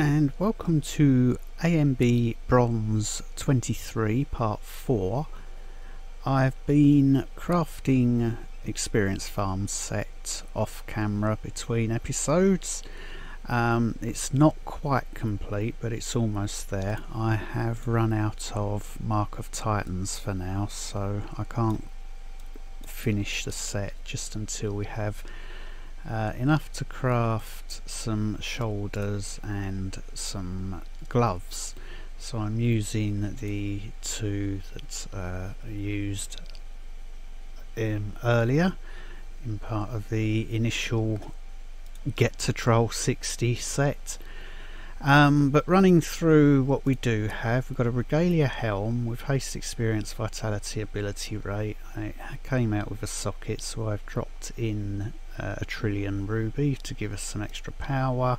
and welcome to ANB Bronze 23 part 4 I've been crafting experience farm set off camera between episodes. Um, it's not quite complete but it's almost there. I have run out of Mark of Titans for now so I can't finish the set just until we have uh, enough to craft some shoulders and some gloves. So I'm using the two that uh, used in earlier in part of the initial Get to Trial 60 set. Um, but running through what we do have, we've got a Regalia helm with haste experience, vitality, ability rate. It came out with a socket, so I've dropped in uh, a trillion ruby to give us some extra power.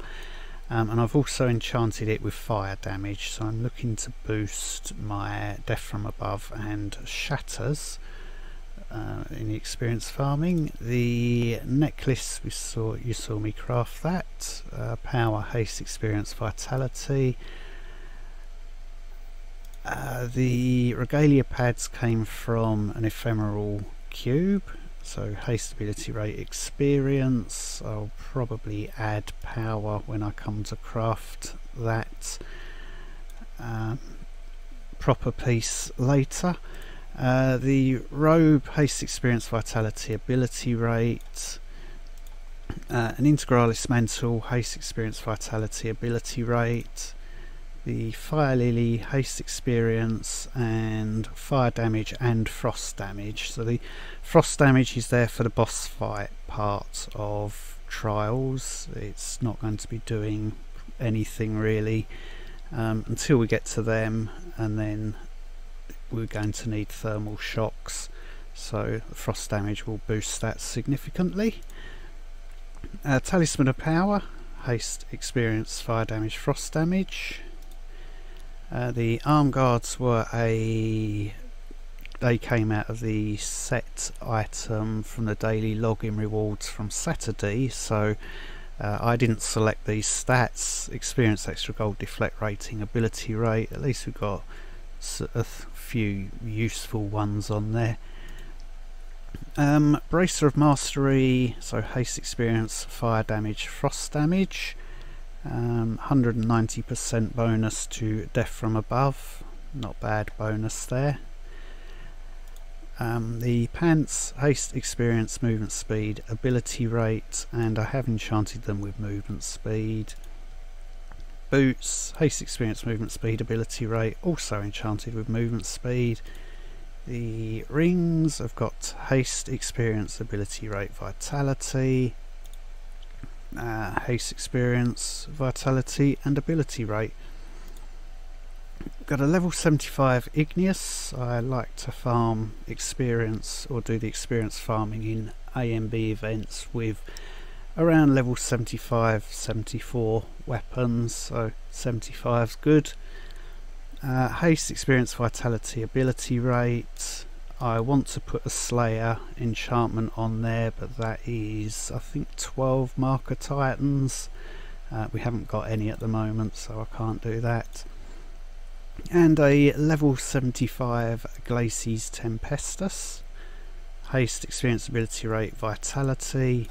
Um, and I've also enchanted it with fire damage so I'm looking to boost my death from above and shatters uh, in the experience farming. The necklace we saw you saw me craft that uh, power haste experience vitality. Uh, the regalia pads came from an ephemeral cube so haste ability rate experience. I'll probably add power when I come to craft that um, proper piece later. Uh, the robe haste experience vitality ability rate uh, an integralis mantle haste experience vitality ability rate the Fire Lily, Haste Experience and Fire Damage and Frost Damage. So the Frost Damage is there for the boss fight part of Trials. It's not going to be doing anything really um, until we get to them and then we're going to need thermal shocks so frost damage will boost that significantly. Uh, Talisman of Power, haste, experience, fire damage, frost damage. Uh, the arm guards were a they came out of the set item from the daily login rewards from Saturday so uh, I didn't select these stats. Experience extra gold deflect rating ability rate. At least we've got a few useful ones on there. Um, bracer of mastery so haste experience fire damage frost damage 190% um, bonus to death from above. Not bad bonus there. Um, the pants haste experience movement speed ability rate and I have enchanted them with movement speed. Boots haste experience movement speed ability rate also enchanted with movement speed. The rings I've got haste experience ability rate vitality uh, haste experience, vitality and ability rate. Got a level 75 Igneous. I like to farm experience or do the experience farming in ANB events with around level 75 74 weapons so 75 is good uh, haste experience vitality ability rate I want to put a Slayer enchantment on there but that is I think 12 mark of titans. Uh, we haven't got any at the moment so I can't do that. And a level 75 Glacies Tempestus. Haste experience ability rate vitality.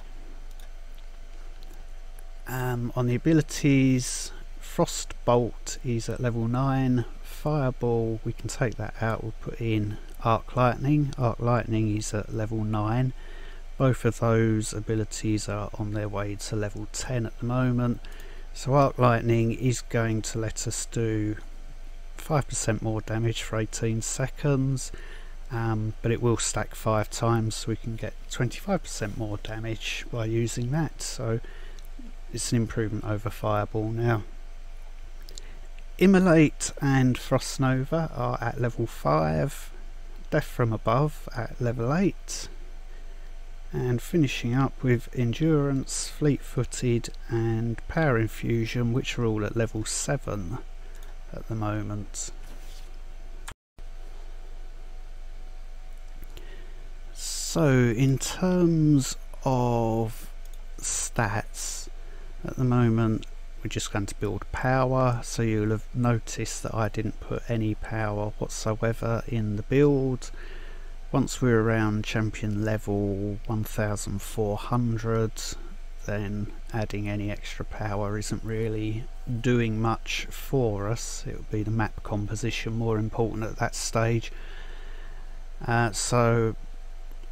Um, on the abilities Frostbolt is at level 9 Fireball we can take that out we'll put in Arc Lightning. Arc Lightning is at level 9. Both of those abilities are on their way to level 10 at the moment. So Arc Lightning is going to let us do 5% more damage for 18 seconds. Um, but it will stack 5 times so we can get 25% more damage by using that. So it's an improvement over Fireball now. Immolate and Frost Nova are at level 5 Death from Above at level 8 and finishing up with Endurance, Fleet Footed and Power Infusion which are all at level 7 at the moment. So in terms of stats at the moment we're just going to build power. So you'll have noticed that I didn't put any power whatsoever in the build. Once we're around champion level 1400 then adding any extra power isn't really doing much for us. It would be the map composition more important at that stage. Uh, so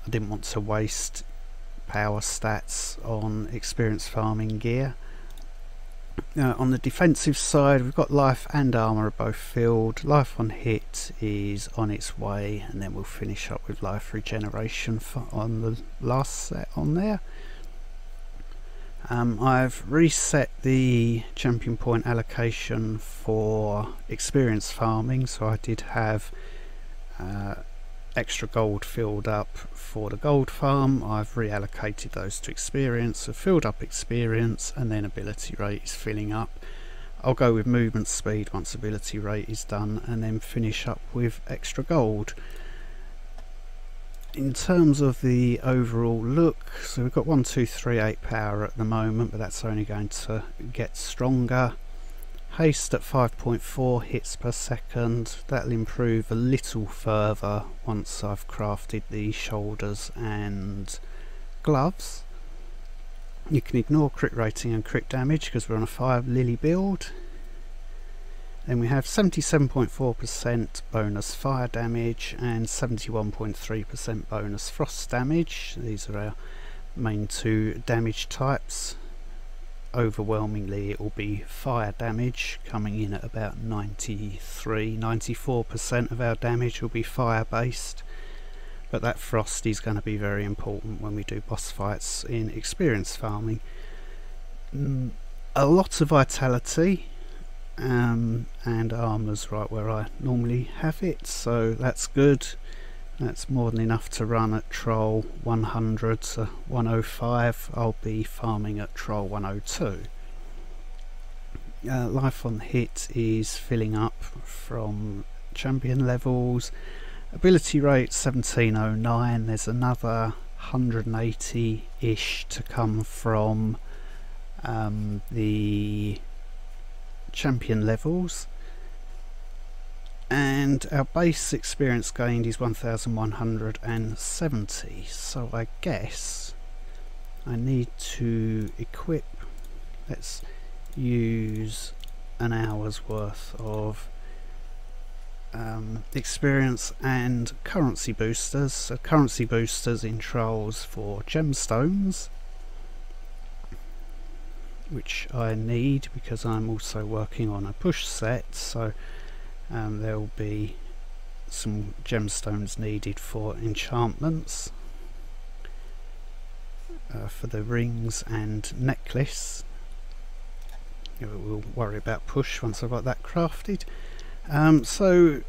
I didn't want to waste power stats on experience farming gear now on the defensive side we've got life and armour are both filled. Life on hit is on its way and then we'll finish up with life regeneration on the last set on there. Um, I've reset the champion point allocation for experience farming so I did have uh, extra gold filled up for the gold farm. I've reallocated those to experience, so filled up experience and then ability rate is filling up. I'll go with movement speed once ability rate is done and then finish up with extra gold. In terms of the overall look, so we've got 1238 power at the moment, but that's only going to get stronger. Haste at 5.4 hits per second, that'll improve a little further once I've crafted the shoulders and gloves. You can ignore crit rating and crit damage because we're on a fire lily build. Then we have 77.4% bonus fire damage and 71.3% bonus frost damage. These are our main two damage types overwhelmingly it will be fire damage coming in at about 93 94% of our damage will be fire based but that frost is going to be very important when we do boss fights in experience farming. Mm, a lot of vitality um, and armor's right where I normally have it so that's good that's more than enough to run at Trial 100 to 105. I'll be farming at Trial 102. Uh, life on hit is filling up from champion levels. Ability rate 1709. There's another 180-ish to come from um, the champion levels and our base experience gained is 1170 so I guess I need to equip let's use an hour's worth of um, experience and currency boosters. So currency boosters in trials for gemstones which I need because I'm also working on a push set. So um, there will be some gemstones needed for enchantments uh, for the rings and necklace. We'll worry about push once I've got that crafted. Um, so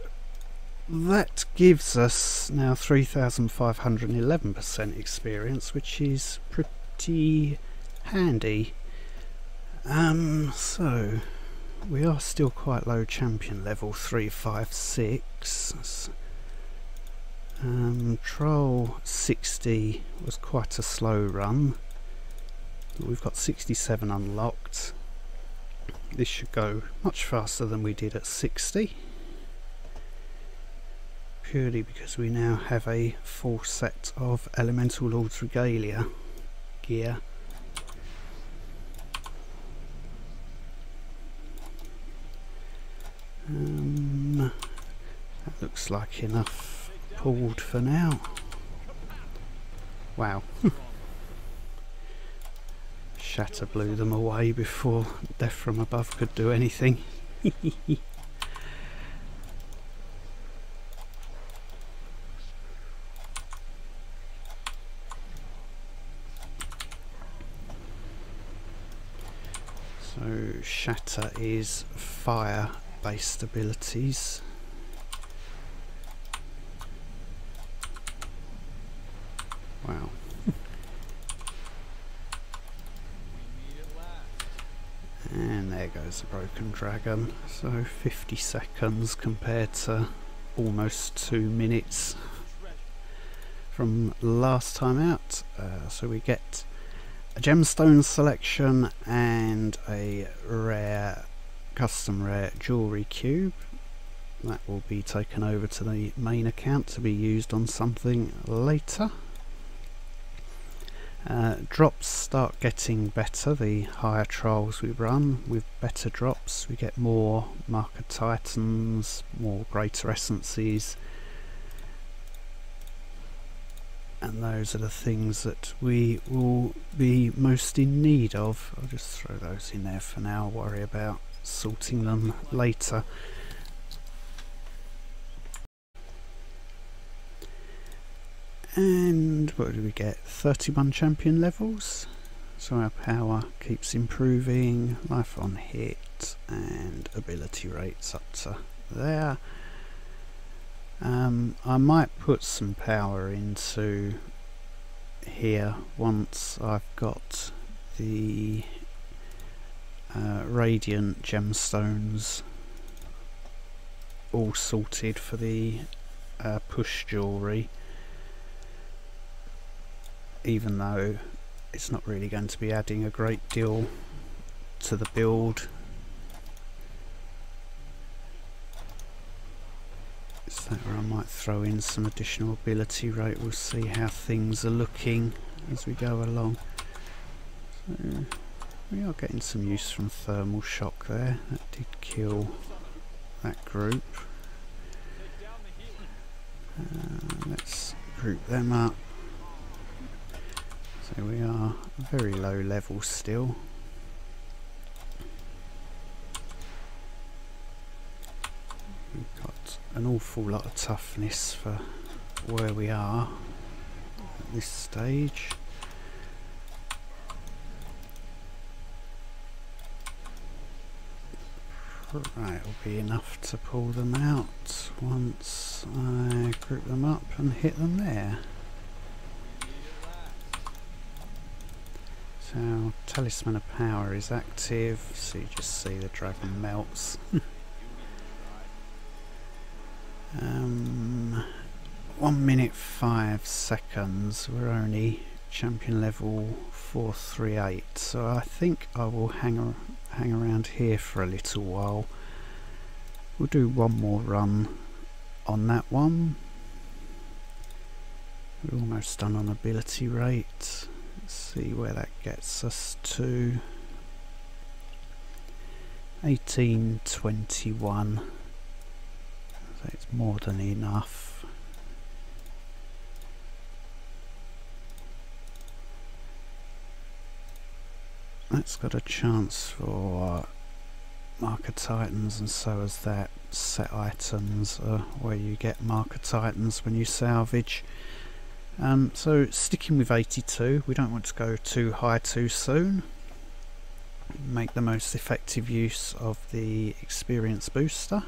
that gives us now 3511% experience which is pretty handy. Um, so we are still quite low champion level 356 um, trial 60 was quite a slow run. We've got 67 unlocked. This should go much faster than we did at 60 purely because we now have a full set of elemental lords regalia gear looks like enough pulled for now. Wow. Shatter blew them away before Death from Above could do anything. so Shatter is fire based abilities. Wow. and there goes the broken dragon. So 50 seconds compared to almost two minutes from last time out. Uh, so we get a gemstone selection and a rare custom rare jewellery cube that will be taken over to the main account to be used on something later uh, drops start getting better the higher trials we run with better drops we get more mark of titans more greater essences and those are the things that we will be most in need of. I'll just throw those in there for now, worry about sorting them later. And what do we get? 31 champion levels. So our power keeps improving, life on hit and ability rates up to there. Um, I might put some power into here once I've got the uh, radiant gemstones all sorted for the uh, push jewellery even though it's not really going to be adding a great deal to the build So I might throw in some additional ability rate. We'll see how things are looking as we go along. So we are getting some use from thermal shock there. That did kill that group. Uh, let's group them up. So we are very low level still. We've got an awful lot of toughness for where we are at this stage. Right, will be enough to pull them out once I group them up and hit them there. So, Talisman of Power is active, so you just see the dragon melts. Um, one minute five seconds. We're only champion level 438, so I think I will hang hang around here for a little while. We'll do one more run on that one. We're almost done on ability rate. Let's see where that gets us to. 1821 so it's more than enough. That's got a chance for mark of titans and so has that set items uh, where you get mark of titans when you salvage. Um, so sticking with 82, we don't want to go too high too soon. Make the most effective use of the experience booster.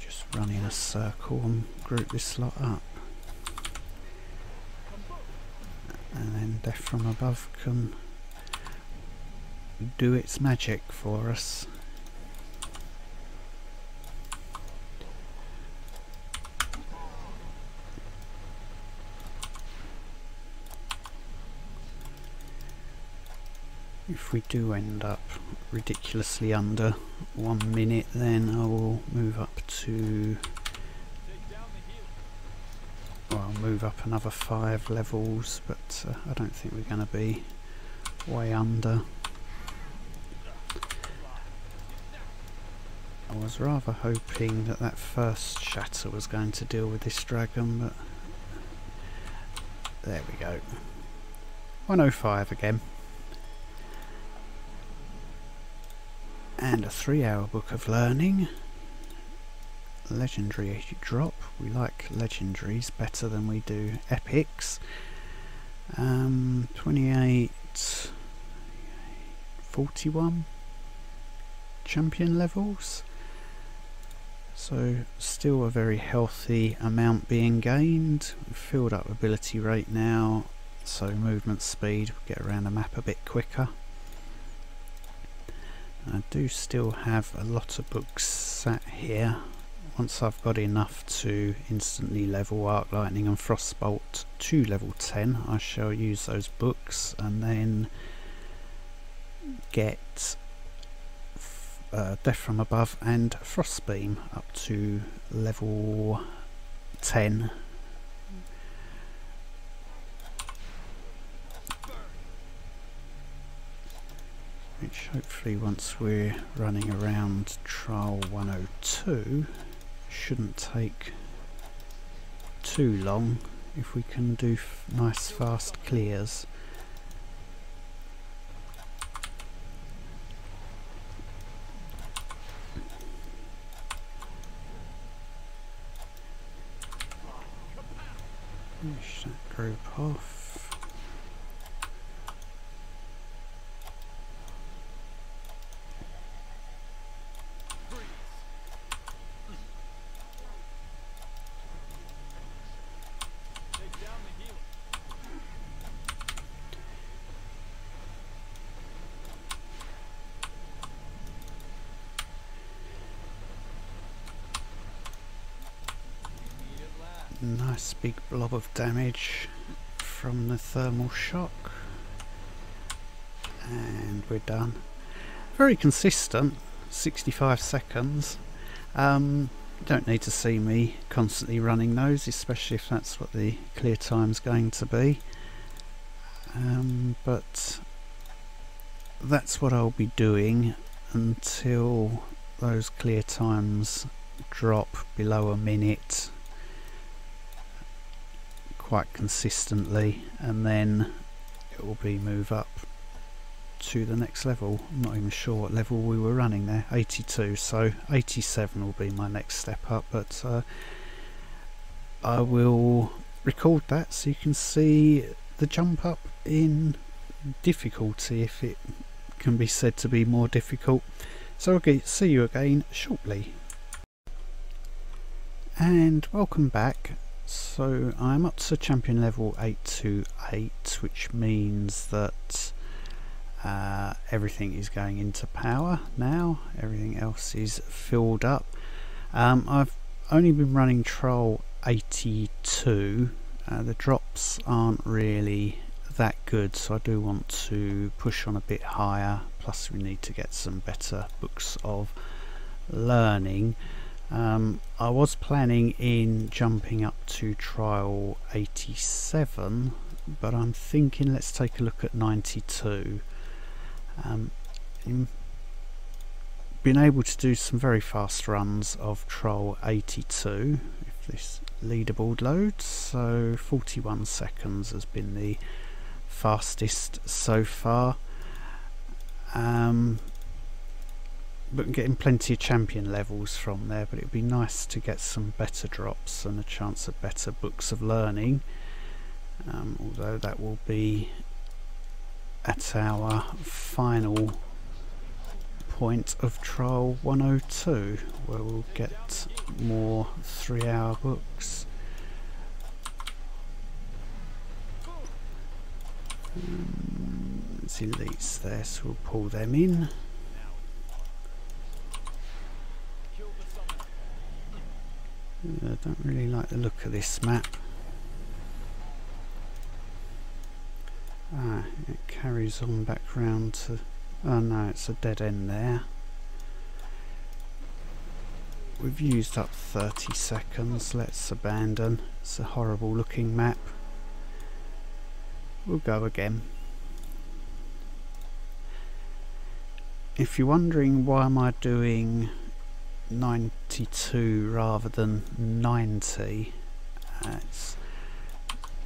Just run in a circle and group this lot up. And then Death from Above can do its magic for us. if we do end up ridiculously under one minute then I will move up to well move up another five levels but uh, I don't think we're going to be way under was rather hoping that that first shatter was going to deal with this dragon but there we go. 105 again. And a three hour book of learning. Legendary drop. We like legendaries better than we do epics. Um, 28 41 champion levels so still a very healthy amount being gained. Filled up ability rate now so movement speed get around the map a bit quicker. I do still have a lot of books sat here. Once I've got enough to instantly level Arc Lightning and Frostbolt to level 10 I shall use those books and then get uh, Death from Above and Frostbeam up to level 10 which hopefully once we're running around trial 102 shouldn't take too long if we can do nice fast clears. Finish that group off. Nice big blob of damage from the thermal shock. And we're done. Very consistent, 65 seconds. Um, don't need to see me constantly running those, especially if that's what the clear time's going to be. Um, but that's what I'll be doing until those clear times drop below a minute quite consistently and then it will be move up to the next level. I'm not even sure what level we were running there, 82, so 87 will be my next step up, but uh, I will record that so you can see the jump up in difficulty if it can be said to be more difficult. So I'll see you again shortly. And welcome back so I'm up to champion level 828 which means that uh, everything is going into power now, everything else is filled up. Um, I've only been running Trial 82, uh, the drops aren't really that good so I do want to push on a bit higher plus we need to get some better books of learning. Um, I was planning in jumping up to trial 87 but I'm thinking let's take a look at 92 um, been able to do some very fast runs of trial 82 if this leaderboard loads so 41 seconds has been the fastest so far. Um, but getting plenty of champion levels from there but it would be nice to get some better drops and a chance of better books of learning. Um, although that will be at our final point of trial 102 where we'll get more three hour books. Um, there's elites there so we'll pull them in I don't really like the look of this map. Ah, it carries on back round to... Oh no, it's a dead end there. We've used up 30 seconds, let's abandon. It's a horrible looking map. We'll go again. If you're wondering why am I doing 92 rather than 90 it's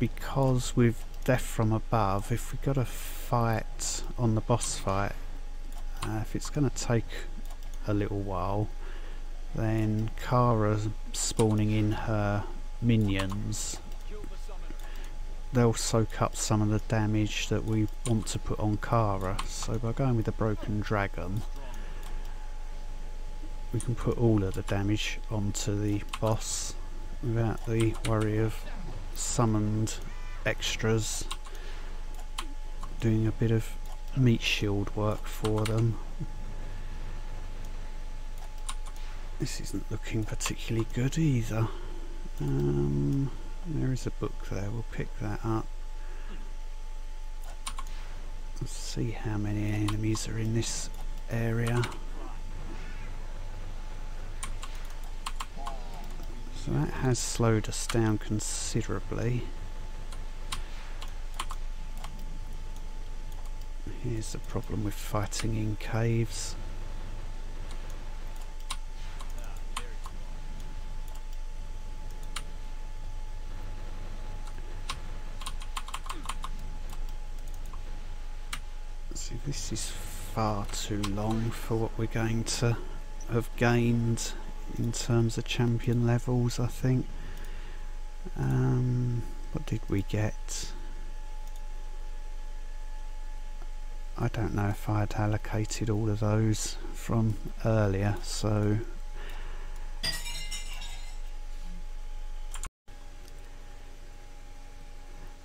because with death from above. If we've got a fight on the boss fight uh, if it's going to take a little while then Kara spawning in her minions. They'll soak up some of the damage that we want to put on Kara. So by going with the broken dragon we can put all of the damage onto the boss without the worry of summoned extras doing a bit of meat shield work for them This isn't looking particularly good either. Um, there is a book there, we'll pick that up. Let's see how many enemies are in this area. So that has slowed us down considerably. Here's the problem with fighting in caves. See, this is far too long for what we're going to have gained in terms of champion levels I think. Um, what did we get? I don't know if I had allocated all of those from earlier so.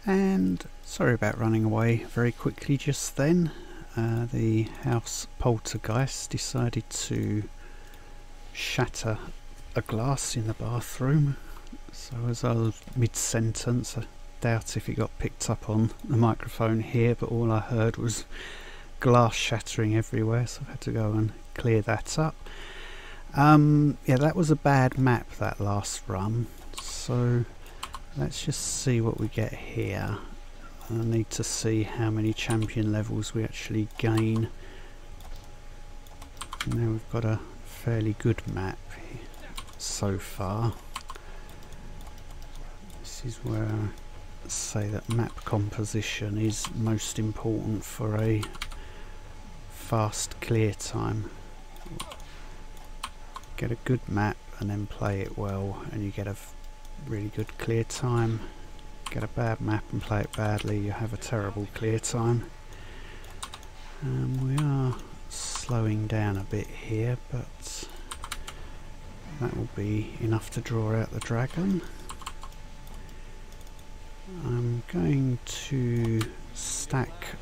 And sorry about running away very quickly just then. Uh, the house poltergeist decided to shatter a glass in the bathroom. So as I was mid-sentence, I doubt if it got picked up on the microphone here, but all I heard was glass shattering everywhere, so I had to go and clear that up. Um, yeah, that was a bad map, that last run. So let's just see what we get here. I need to see how many champion levels we actually gain. Now we've got a fairly good map so far. This is where I say that map composition is most important for a fast clear time. Get a good map and then play it well and you get a really good clear time. Get a bad map and play it badly, you have a terrible clear time. Um, we are slowing down a bit here, but that will be enough to draw out the dragon. I'm going to stack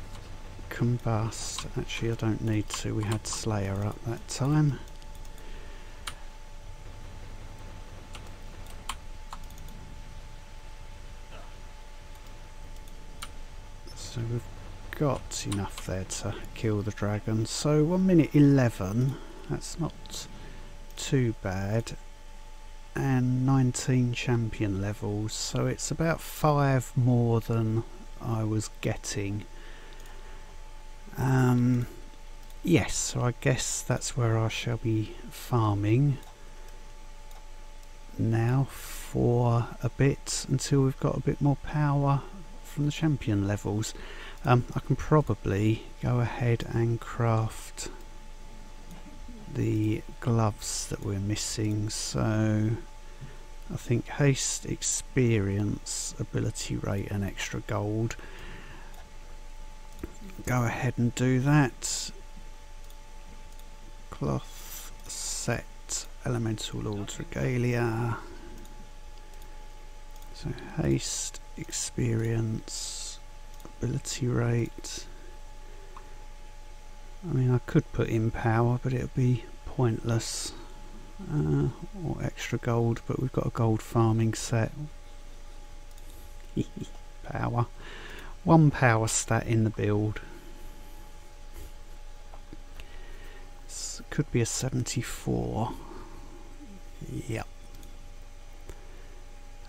combust. Actually, I don't need to. We had Slayer up that time. So we've got enough there to kill the dragon. So 1 minute 11, that's not too bad. And 19 champion levels, so it's about 5 more than I was getting. Um, yes, so I guess that's where I shall be farming now for a bit until we've got a bit more power from the champion levels. Um, I can probably go ahead and craft the gloves that we're missing. So I think haste, experience, ability rate and extra gold. Go ahead and do that. Cloth set elemental lords regalia so haste experience ability rate. I mean, I could put in power, but it would be pointless. Uh, or extra gold, but we've got a gold farming set. power. One power stat in the build. This could be a 74. Yep.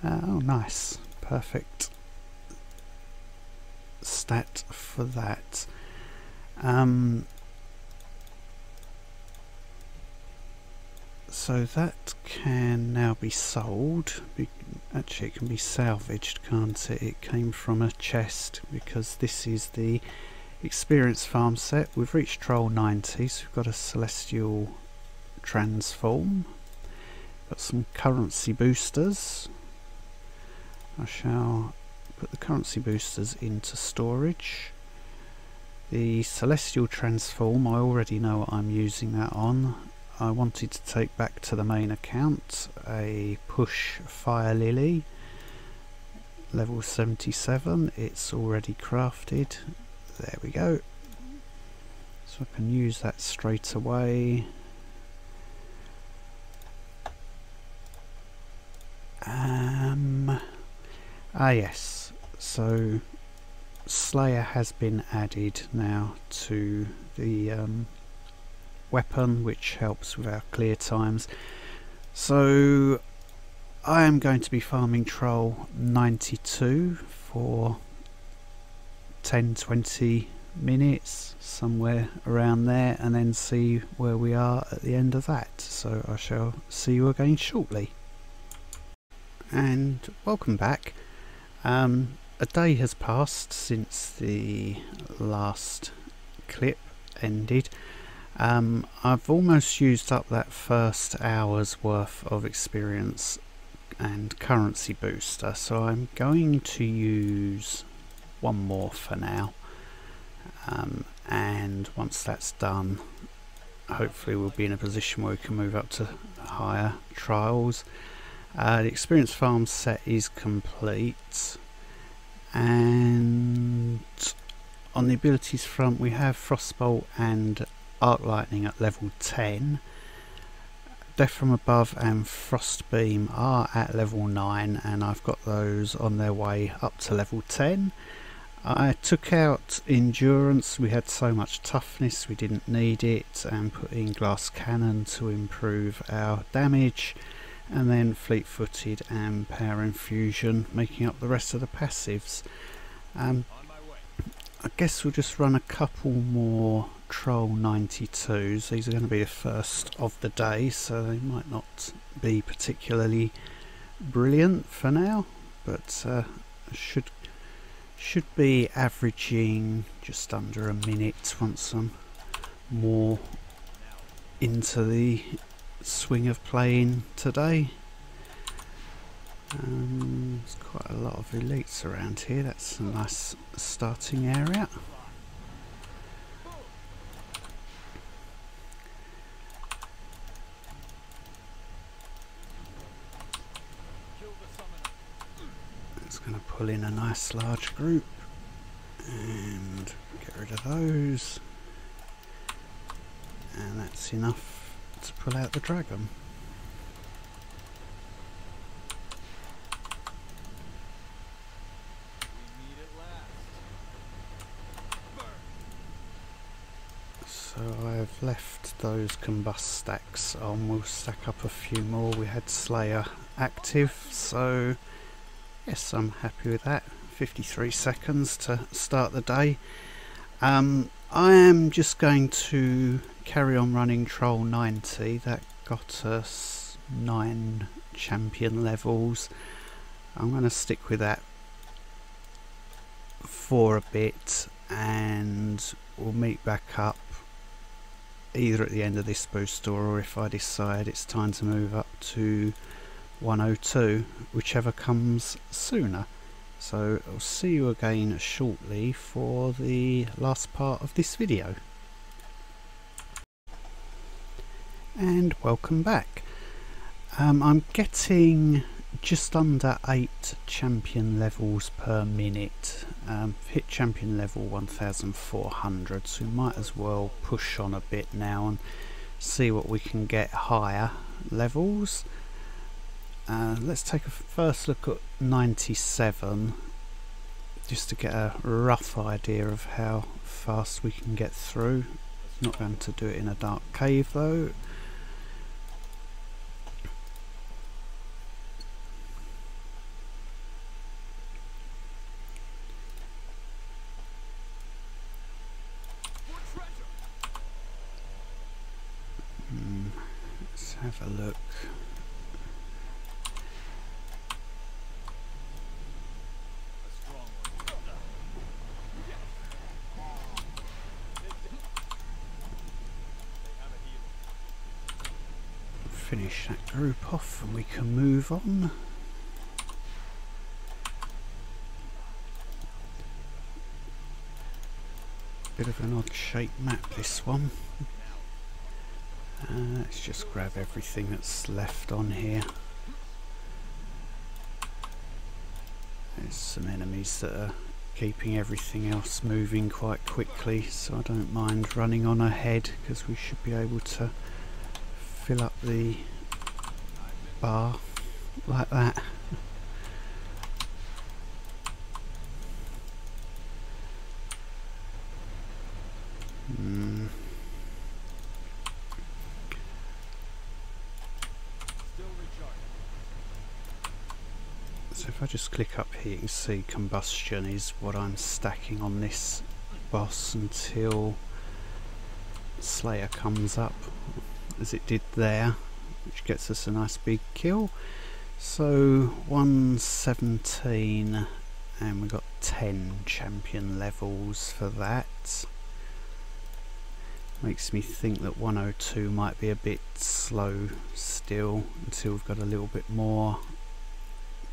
Oh, nice. Perfect stat for that. Um, so that can now be sold. Actually, it can be salvaged, can't it? It came from a chest because this is the experience farm set. We've reached Trial 90, so we've got a celestial transform. Got some currency boosters. I shall put the currency boosters into storage. The Celestial Transform, I already know what I'm using that on. I wanted to take back to the main account a Push Fire Lily, level 77, it's already crafted. There we go. So I can use that straight away. Um, ah yes, so Slayer has been added now to the um, weapon which helps with our clear times. So I am going to be farming trial 92 for 10-20 minutes somewhere around there and then see where we are at the end of that. So I shall see you again shortly. And welcome back. Um, a day has passed since the last clip ended. Um, I've almost used up that first hour's worth of experience and currency booster so I'm going to use one more for now. Um, and once that's done hopefully we'll be in a position where we can move up to higher trials. Uh, the experience farm set is complete and on the abilities front we have frostbolt and arc lightning at level 10 death from above and frostbeam are at level 9 and I've got those on their way up to level 10 I took out endurance, we had so much toughness we didn't need it and put in glass cannon to improve our damage and then fleet footed and power infusion making up the rest of the passives. Um, I guess we'll just run a couple more Trial 92s, these are going to be the first of the day so they might not be particularly brilliant for now but uh, should should be averaging just under a minute once I'm more into the swing of playing today. Um, there's quite a lot of elites around here, that's a nice starting area. It's going to pull in a nice large group and get rid of those and that's enough to pull out the dragon. So I've left those combust stacks on, we'll stack up a few more, we had Slayer active so yes I'm happy with that. 53 seconds to start the day. Um, I am just going to carry on running Trial 90 that got us 9 champion levels. I'm going to stick with that for a bit and we'll meet back up either at the end of this booster or if I decide it's time to move up to 102 whichever comes sooner so I'll see you again shortly for the last part of this video. And welcome back. Um, I'm getting just under 8 champion levels per minute. Um, hit champion level 1400 so we might as well push on a bit now and see what we can get higher levels uh, let's take a first look at 97 just to get a rough idea of how fast we can get through. Not going to do it in a dark cave though. Hmm, let's have a look. That group off and we can move on. Bit of an odd shaped map this one. Uh, let's just grab everything that's left on here. There's some enemies that are keeping everything else moving quite quickly so I don't mind running on ahead because we should be able to fill up the bar like that. Hmm. So if I just click up here you can see combustion is what I'm stacking on this boss until Slayer comes up as it did there which gets us a nice big kill. So 117 and we got 10 champion levels for that. Makes me think that 102 might be a bit slow still until we've got a little bit more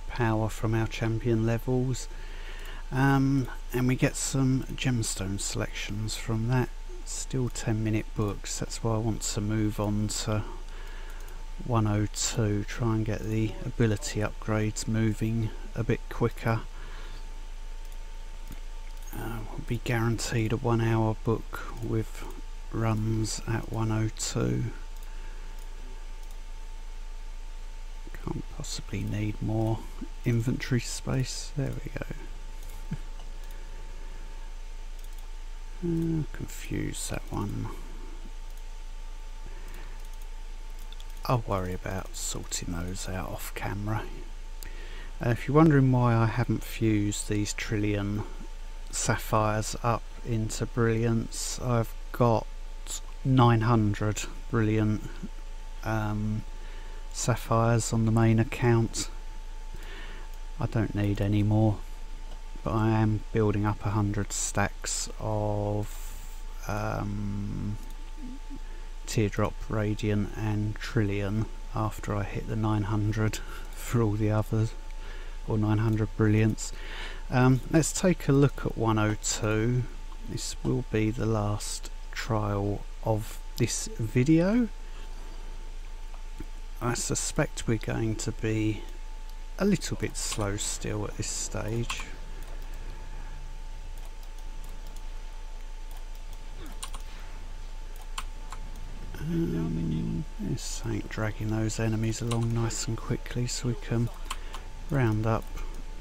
power from our champion levels. Um, and we get some gemstone selections from that. Still 10 minute books that's why I want to move on to 102 try and get the ability upgrades moving a bit quicker. Uh, we'll be guaranteed a one hour book with runs at 102 can't possibly need more inventory space. There we go. Uh, confuse that one I'll worry about sorting those out off camera. Uh, if you're wondering why I haven't fused these trillion sapphires up into brilliance I've got 900 brilliant um, sapphires on the main account. I don't need any more but I am building up hundred stacks of um, teardrop radiant and trillion after I hit the 900 for all the others or 900 Brilliance. um, let's take a look at 102 this will be the last trial of this video. I suspect we're going to be a little bit slow still at this stage. Um, this ain't dragging those enemies along nice and quickly so we can round up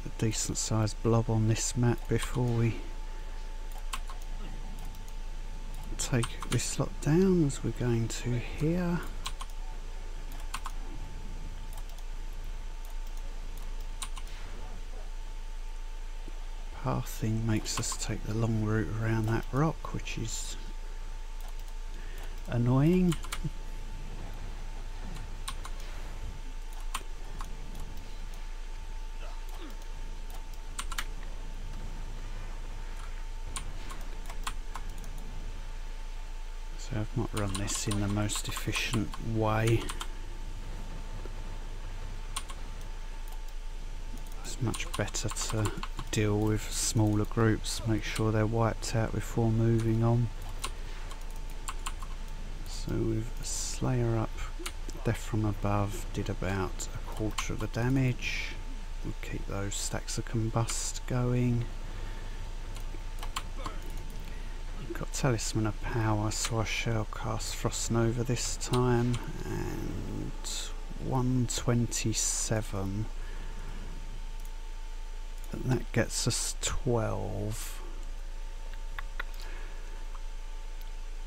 a decent sized blob on this map before we take this slot down as we're going to here. Pathing makes us take the long route around that rock, which is annoying. So I've not run this in the most efficient way. It's much better to deal with smaller groups, make sure they're wiped out before moving on. So with Slayer up, Death from Above did about a quarter of the damage. We'll keep those stacks of combust going. got Talisman of Power, so I shall cast Frost Nova this time, and 127. And that gets us 12.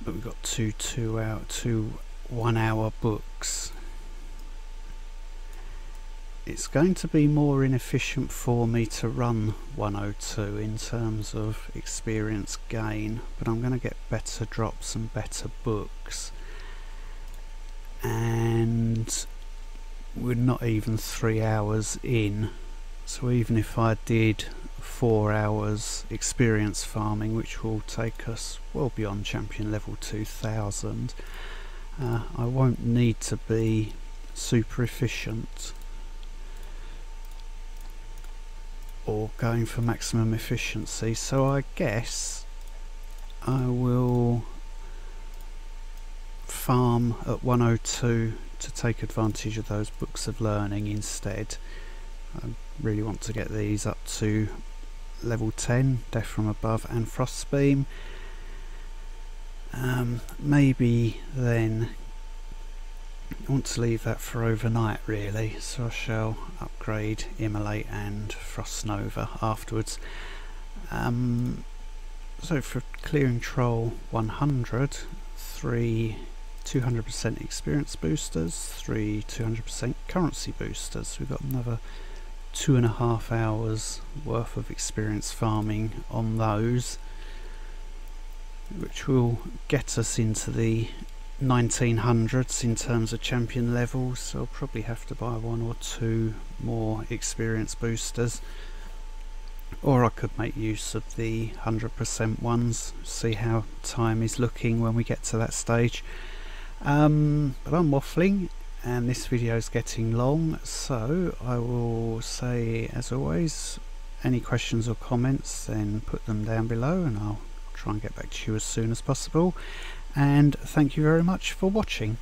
But we've got two two out two one hour books. It's going to be more inefficient for me to run 102 in terms of experience gain but I'm going to get better drops and better books. And we're not even three hours in so even if I did four hours experience farming which will take us well beyond champion level 2000 uh, I won't need to be super efficient or going for maximum efficiency so I guess I will farm at 102 to take advantage of those books of learning instead. I really want to get these up to level 10 death from above and frostbeam um, maybe then I want to leave that for overnight really. So I shall upgrade Immolate and Frost Nova afterwards. Um, so for clearing trial 100 three 200% experience boosters. Three 200% currency boosters. We've got another two and a half hours worth of experience farming on those which will get us into the 1900s in terms of champion levels so I'll probably have to buy one or two more experience boosters or I could make use of the 100% ones see how time is looking when we get to that stage. Um, but I'm waffling and this video is getting long so I will say as always any questions or comments then put them down below and I'll try and get back to you as soon as possible. And thank you very much for watching